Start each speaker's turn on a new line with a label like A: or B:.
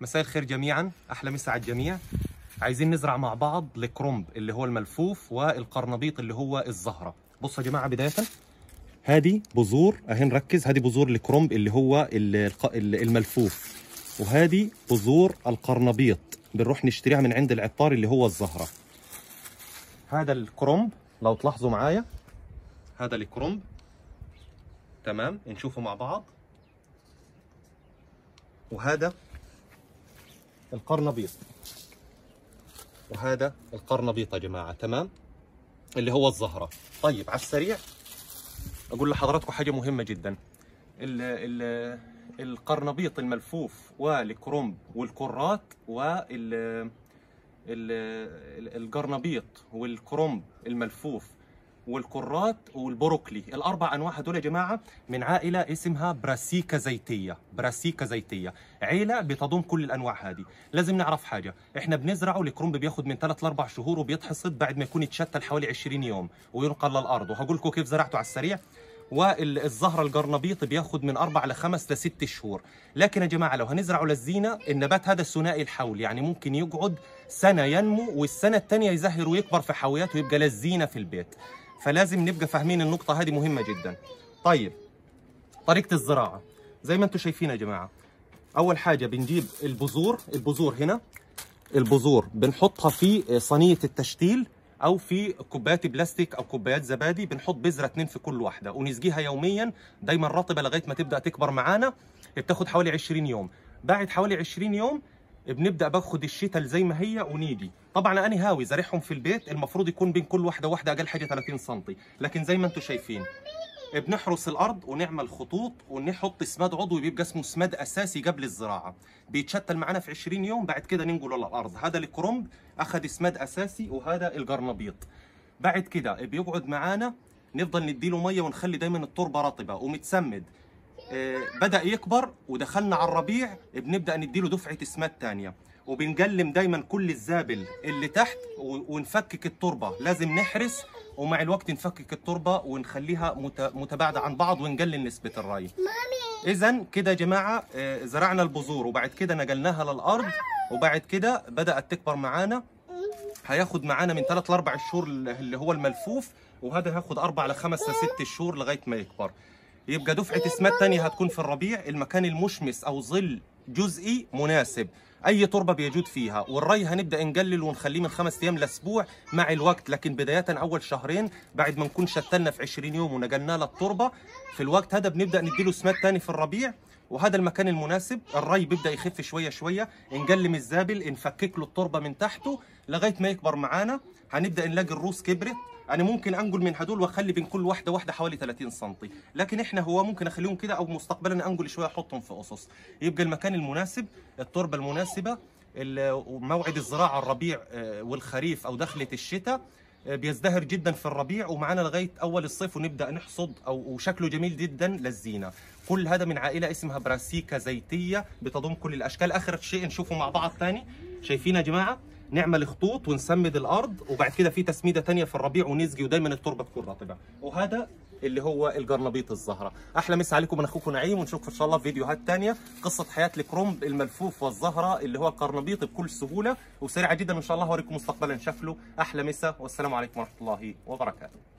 A: مساء الخير جميعا. أحلى مسا على الجميع. عايزين نزرع مع بعض الكرنب اللي هو الملفوف والقرنبيط اللي هو الزهرة. بصوا يا جماعة بداية. هذه بذور. أهي نركز. هذه بذور الكرنب اللي هو الملفوف. وهذه بذور القرنبيط. بنروح نشتريها من عند العطار اللي هو الزهرة. هذا الكرنب لو تلاحظوا معايا. هذا الكرنب. تمام. نشوفه مع بعض. وهذا القرنبيط وهذا القرنبيط يا جماعة تمام؟ اللي هو الزهرة. طيب على السريع أقول لحضراتكم حاجة مهمة جدا. ال ال القرنبيط الملفوف والكرنب والكرات وال ال- القرنبيط والكرنب الملفوف والكرات والبروكلي. الأربع أنواع هدول يا جماعة من عائلة اسمها براسيكا زيتية. براسيكا زيتية. عيلة بتضم كل الأنواع هذه. لازم نعرف حاجة. إحنا بنزرعه الكرنب بياخد من 3 ل 4 شهور وبيتحصد بعد ما يكون يتشتل حوالي 20 يوم وينقل للأرض. وهقول لكم كيف زرعته على السريع. والزهره القرنبيط بياخد من أربع لخمس لست شهور. لكن يا جماعة لو هنزرعه للزينة النبات هذا ثنائي الحول يعني ممكن يقعد سنة ينمو والسنة الثانية يزهر ويكبر في حاويات ويبقى للزينة في البيت. فلازم نبقى فاهمين النقطة هذه مهمة جدا. طيب طريقة الزراعة. زي ما أنتم شايفين يا جماعة أول حاجة بنجيب البذور البذور هنا. البذور بنحطها في صينية التشتيل أو في كوبايات بلاستيك أو كوبايات زبادي. بنحط بذرة اتنين في كل واحدة. ونسقيها يوميا. دايما رطبة لغاية ما تبدأ تكبر معانا. بتاخد حوالي 20 يوم. بعد حوالي 20 يوم بنبدأ باخد الشتل زي ما هي ونيجي. طبعا أنا هاوي زارعهم في البيت المفروض يكون بين كل واحدة واحدة أقل حاجة 30 سم لكن زي ما أنتم شايفين بنحرس الأرض ونعمل خطوط ونحط سماد عضوي بيبقى اسمه سماد أساسي قبل الزراعة. بيتشتل معانا في 20 يوم بعد كده ننقله للأرض. هذا الكرنب أخذ سماد أساسي وهذا القرنبيط. بعد كده بيقعد معانا نفضل نديله مية ونخلي دايما التربة رطبة ومتسمد. بدأ يكبر ودخلنا على الربيع بنبدأ نديله دفعة سماد تانية. وبنقلم دايما كل الزابل اللي تحت ونفكك التربة. لازم نحرس ومع الوقت نفكك التربة ونخليها مت- متباعدة عن بعض ونقلل نسبة الري اذا كده يا جماعة آه، زرعنا البذور وبعد كده نقلناها للأرض وبعد كده بدأت تكبر معانا. هياخد معانا من 3 ل 4 شهور اللي هو الملفوف وهذا هياخد 4 ل 5 ل 6 شهور لغاية ما يكبر. يبقى دفعة اسمات تانية هتكون في الربيع المكان المشمس أو ظل جزئي مناسب. أي تربة بيجود فيها. والري هنبدأ نقلل ونخليه من خمس أيام لأسبوع مع الوقت. لكن بداية أول شهرين بعد ما نكون شتلنا في 20 يوم ونقلنا له التربة في الوقت هذا بنبدأ نديله سمات تاني في الربيع. وهذا المكان المناسب. الري بيبدأ يخف شوية شوية. نقلم الزابل نفكك له التربة من تحته لغاية ما يكبر معانا. هنبدأ نلاقي الروس كبرت. أنا ممكن أنقل من هدول وأخلي بين كل واحدة واحدة حوالي 30 سم لكن إحنا هو ممكن أخليهم كده أو مستقبلا أنقل شوية أحطهم في قصص يبقى المكان المناسب التربة المناسبة ال- وموعد الزراعة الربيع آه، والخريف أو دخلة الشتاء آه، بيزدهر جدا في الربيع ومعانا لغاية أول الصيف ونبدأ نحصد أو وشكله جميل جدا للزينة. كل هذا من عائلة اسمها براسيكا زيتية بتضم كل الأشكال. آخر شيء نشوفه مع بعض ثاني. شايفين يا جماعة؟ نعمل خطوط ونسمد الأرض وبعد كده في تسميدة تانية في الربيع ونسقي ودايما التربة تكون رطبة. وهذا اللي هو القرنبيط الزهرة. أحلى مسا عليكم من أخوكم نعيم ونشوفكم إن شاء الله في فيديوهات تانية. قصة حياة الكرنب الملفوف والزهرة اللي هو القرنبيط بكل سهولة وسريعة جدا ان شاء الله هوريكم مستقبلا شكله. أحلى مسا والسلام عليكم ورحمة الله وبركاته.